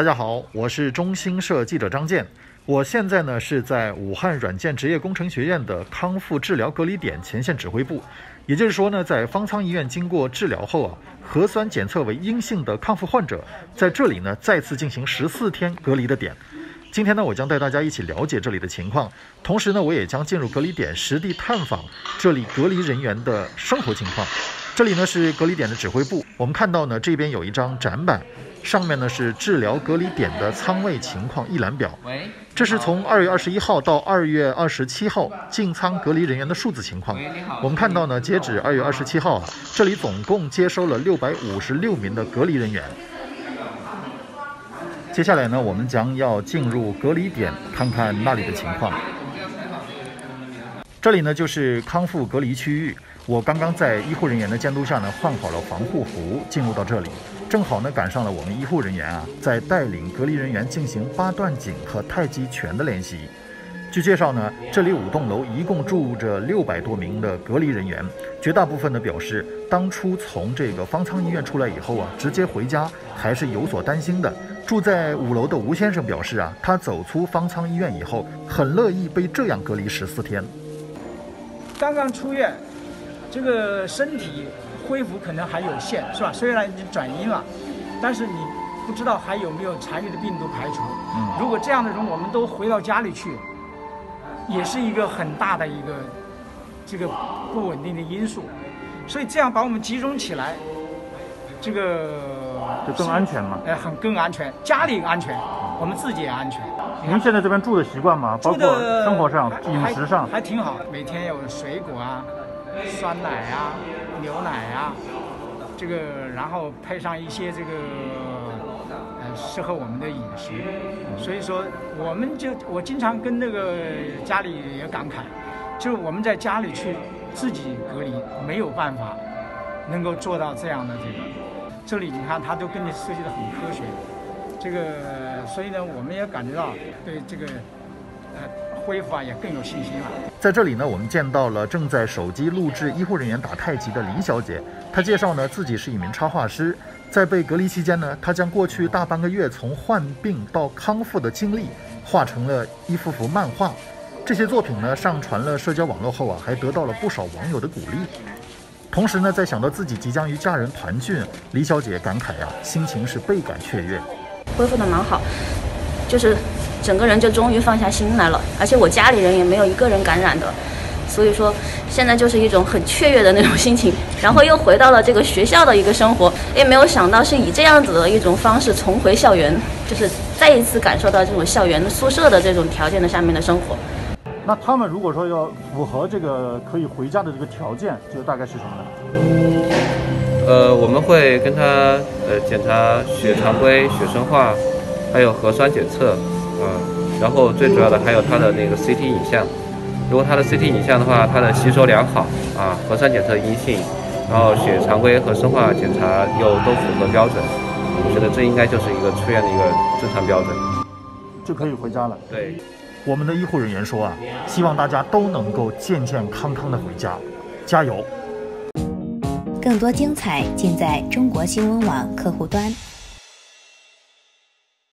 大家好，我是中新社记者张健。我现在呢是在武汉软件职业工程学院的康复治疗隔离点前线指挥部。也就是说呢，在方舱医院经过治疗后啊，核酸检测为阴性的康复患者，在这里呢再次进行十四天隔离的点。今天呢，我将带大家一起了解这里的情况，同时呢，我也将进入隔离点实地探访这里隔离人员的生活情况。这里呢是隔离点的指挥部，我们看到呢这边有一张展板。上面呢是治疗隔离点的仓位情况一览表，这是从二月二十一号到二月二十七号进仓隔离人员的数字情况。我们看到呢，截止二月二十七号啊，这里总共接收了六百五十六名的隔离人员。接下来呢，我们将要进入隔离点，看看那里的情况。这里呢就是康复隔离区域，我刚刚在医护人员的监督下呢，换好了防护服，进入到这里。正好呢，赶上了我们医护人员啊，在带领隔离人员进行八段锦和太极拳的练习。据介绍呢，这里五栋楼一共住着六百多名的隔离人员，绝大部分的表示，当初从这个方舱医院出来以后啊，直接回家还是有所担心的。住在五楼的吴先生表示啊，他走出方舱医院以后，很乐意被这样隔离十四天。刚刚出院，这个身体。恢复可能还有限，是吧？虽然已经转阴了，但是你不知道还有没有残余的病毒排除。嗯，如果这样的人我们都回到家里去，也是一个很大的一个这个不稳定的因素。所以这样把我们集中起来，这个就更安全嘛？哎，很更安全，家里安全，我们自己也安全。您现在这边住的习惯吗？包括生活上、饮食上，还挺好。每天有水果啊。酸奶啊，牛奶啊，这个然后配上一些这个呃适合我们的饮食，所以说我们就我经常跟那个家里也感慨，就是我们在家里去自己隔离没有办法能够做到这样的这个，这里你看它都给你设计的很科学，这个所以呢我们也感觉到对这个呃。恢复啊，也更有信心了。在这里呢，我们见到了正在手机录制医护人员打太极的李小姐。她介绍呢，自己是一名插画师，在被隔离期间呢，她将过去大半个月从患病到康复的经历画成了一幅幅漫画。这些作品呢，上传了社交网络后啊，还得到了不少网友的鼓励。同时呢，在想到自己即将与家人团聚，李小姐感慨啊，心情是倍感雀跃。恢复的蛮好，就是。整个人就终于放下心来了，而且我家里人也没有一个人感染的，所以说现在就是一种很雀跃的那种心情。然后又回到了这个学校的一个生活，也没有想到是以这样子的一种方式重回校园，就是再一次感受到这种校园宿舍的这种条件的下面的生活。那他们如果说要符合这个可以回家的这个条件，就大概是什么呢？呃，我们会跟他呃检查血常规、血生化，还有核酸检测。嗯，然后最主要的还有它的那个 CT 影像，如果它的 CT 影像的话，它的吸收良好啊，核酸检测阴性，然后血常规和生化检查又都符合标准，我觉得这应该就是一个出院的一个正常标准，就可以回家了。对，我们的医护人员说啊，希望大家都能够健健康康的回家，加油！更多精彩尽在中国新闻网客户端。